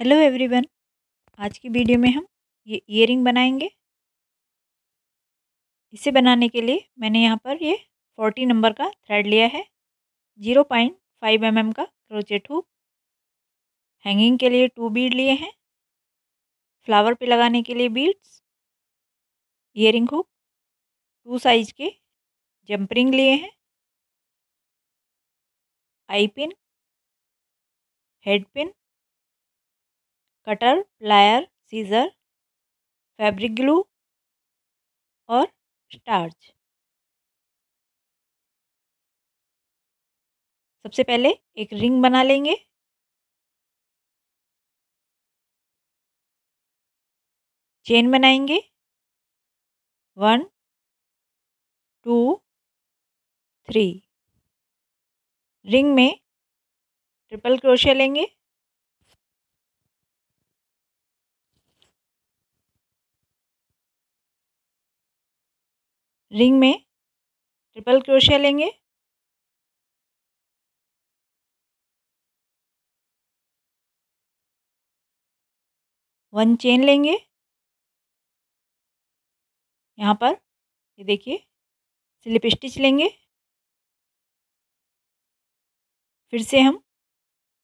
Hello everyone, आज की video में हम ये ईयरिंग बनाएँगे। इसे बनाने के लिए मैंने यहाँ पर ये फोर्टी नंबर का थ्रेड लिया है। Zero point five M M का क्रोचेट हुक हैंगिंग के लिए टू बीड लिए हैं। फ्लावर पे लगाने के लिए beads earring hook two size के जंपरिंग लिए हैं। Eye pin head pin cutter plier scissor, fabric glue और स्टार्च। सबसे पहले एक रिंग बना लेंगे। चेन बनाएँगे। One, two, three. रिंग में ट्रिपल क्रोशिया लेंगे। रिंग में ट्रिपल क्रोशिया लेंगे। वन चेन लेंगे। यहाँ पर, ये देखिए, स्लिप स्टिच लेंगे। फिर से हम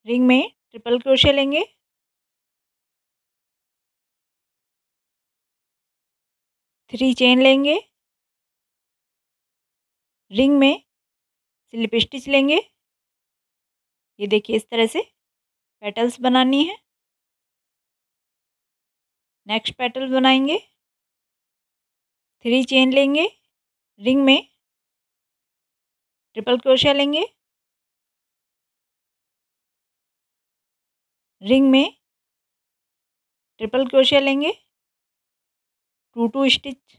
रिंग में ट्रिपल क्रोशिया लेंगे। थ्री चेन लेंगे। रिंग में स्लिप स्टिच लेंगे। ये देखिए इस तरह से पेटल्स बनानी है। नेक्स्ट पेटल बनाएँगे। थ्री चेन लेंगे। रिंग में ट्रिपल क्रोशिया लेंगे। रिंग में ट्रिपल क्रोशिया लेंगे। टू टू स्टिच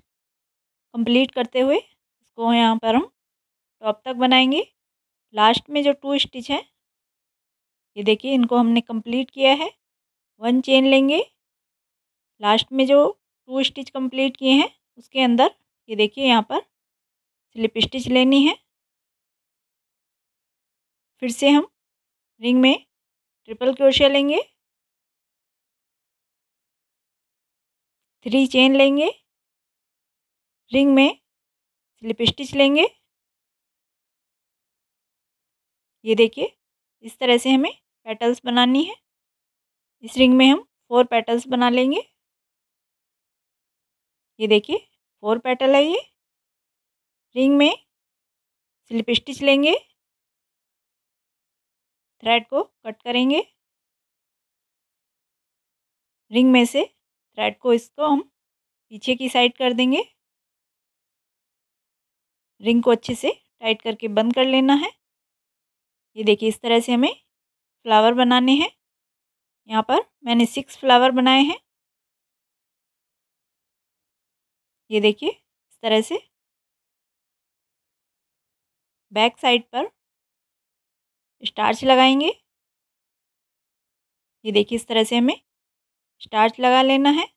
कंप्लीट करते हुए इसको यहाँ पर हम टॉप तक बनाएँगे। लास्ट में जो टू स्टिच है, ये देखिए इनको हमने कंप्लीट किया है। वन चेन लेंगे। लास्ट में जो टू स्टिच कंप्लीट किए हैं, उसके अंदर ये देखिए यहाँ पर स्लिप स्टिच लेनी है। फिर से हम रिंग में ट्रिपल क्रोशिया लेंगे। थ्री चेन लेंगे। रिंग में स्लिप स्टिच लेंगे। ये देखिए, इस तरह से हमें पेटल्स बनानी है। इस रिंग में हम फोर पेटल्स बना लेंगे। ये देखिए फोर पेटल है ये। रिंग में स्लिप स्टिच लेंगे। थ्रेड को कट करेंगे। रिंग में से थ्रेड को इसको हम पीछे की साइड कर देंगे। रिंग को अच्छे से टाइट करके बंद कर लेना है। ये देखिए इस तरह से हमें फ्लावर बनाने हैं। यहाँ पर मैंने सिक्स फ्लावर बनाए हैं। ये देखिए इस तरह से। बैक साइड पर स्टार्च लगाएँगे। ये देखिए इस तरह से हमें स्टार्च लगा लेना है।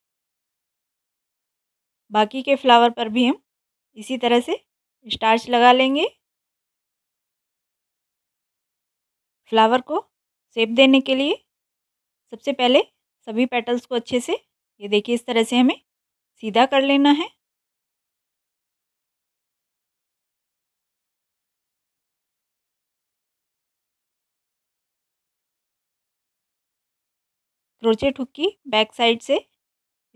बाकी के फ्लावर पर भी हम इसी तरह से स्टार्च लगा लेंगे। फ्लावर को शेप देने के लिए। सबसे पहले सभी पेटल्स को अच्छे से, ये देखिए इस तरह से हमें सीधा कर लेना है। क्रोचेट हुक की बैक साइड से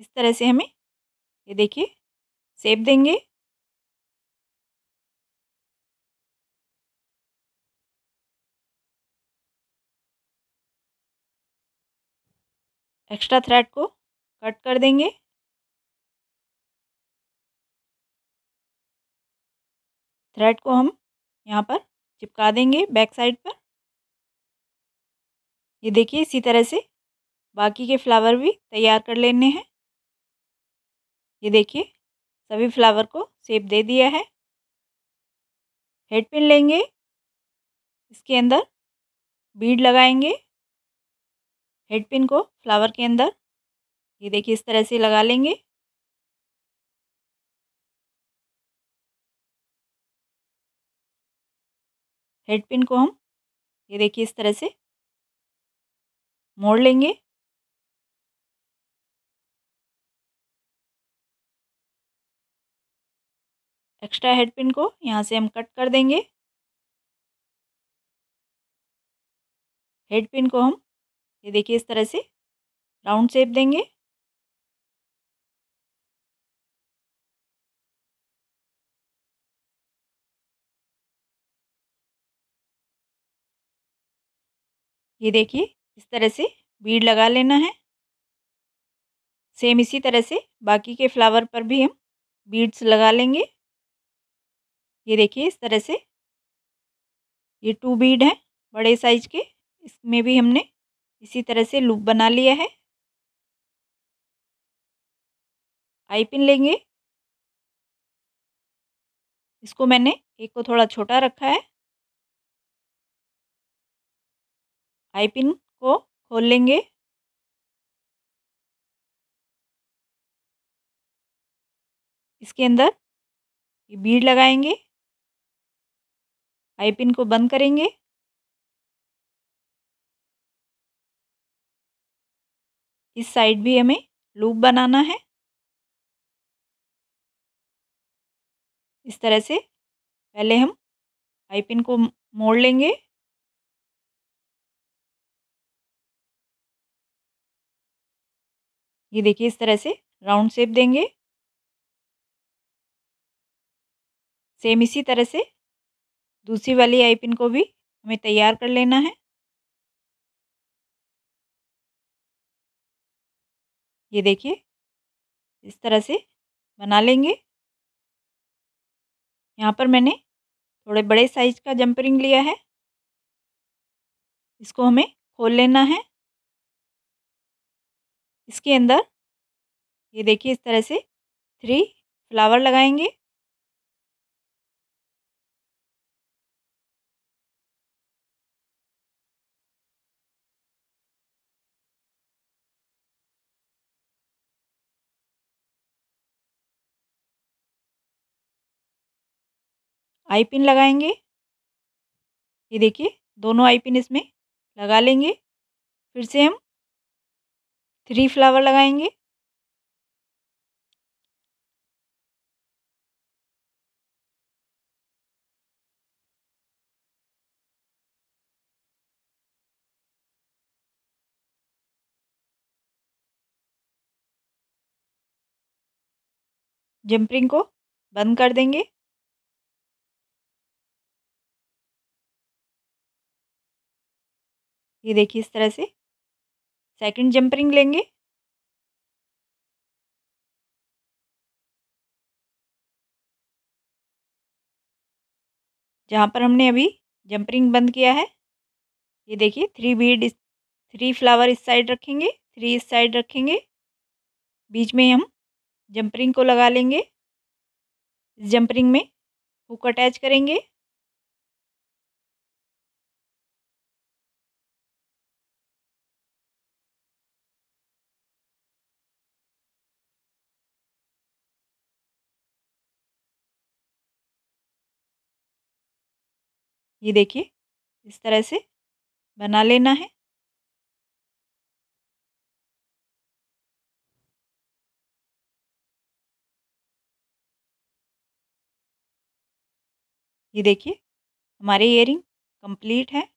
इस तरह से हमें, ये देखिए शेप देंगे। एक्स्ट्रा थ्रेड को कट कर देंगे। थ्रेड को हम यहाँ पर चिपका देंगे बैक साइड पर। ये देखिए इसी तरह से बाकी के फ्लावर भी तैयार कर लेने हैं। ये देखिए सभी फ्लावर को सेप दे दिया है। हेड पिन लेंगे। इसके अंदर बीड लगाएँगे। हेड पिन को फ्लावर के अंदर। ये देखिए इस तरह से लगा लेंगे। हेड पिन को हम, ये देखिए इस तरह से मोड़ लेंगे। एक्स्ट्रा हेड पिन को यहाँ से हम कट कर देंगे। हेड पिन को हम ये देखिए इस तरह से, राउंड शेप देंगे। ये देखिए, इस तरह से बीड लगा लेना है। सेम इसी तरह से बाकी के फ्लावर पर भी हम बीड्स लगा लेंगे। ये देखिए इस तरह से, ये टू बीड है बड़े साइज़ के, इसमें भी हमने इसी तरह से लूप बना लिया है। आई पिन लेंगे। इसको मैंने एक को थोड़ा छोटा रखा है। आई पिन को खोल लेंगे। इसके अंदर ये बीड लगाएँगे। आई पिन को बंद करेंगे। इस साइड भी हमें लूप बनाना है। इस तरह से पहले हम आई पिन को मोड़ लेंगे। ये देखिए इस तरह से राउंड शेप देंगे। सेम इसी तरह से दूसरी वाली आई पिन को भी हमें तैयार कर लेना है। ये देखिए, इस तरह से बना लेंगे। यहाँ पर मैंने थोड़े बड़े साइज़ का जंपरिंग लिया है। इसको हमें खोल लेना है। इसके अंदर ये देखिए, इस तरह से थ्री फ्लावर लगाएँगे। आई पिन लगाएँगे। ये देखिए, दोनों आई पिन इसमें लगा लेंगे। फिर से हम थ्री फ्लावर लगाएँगे। जंपरिंग को बंद कर देंगे। ये देखिए इस तरह से। सेकंड जंपरिंग लेंगे। जहाँ पर हमने अभी जंपरिंग बंद किया है, ये देखिए थ्री बीड थ्री फ्लावर इस साइड रखेंगे थ्री इस साइड रखेंगे। बीच में हम जंपरिंग को लगा लेंगे। इस जंपरिंग में हुक अटैच करेंगे। ये देखिए इस तरह से बना लेना है। ये देखिए हमारे इयरिंग कंप्लीट है।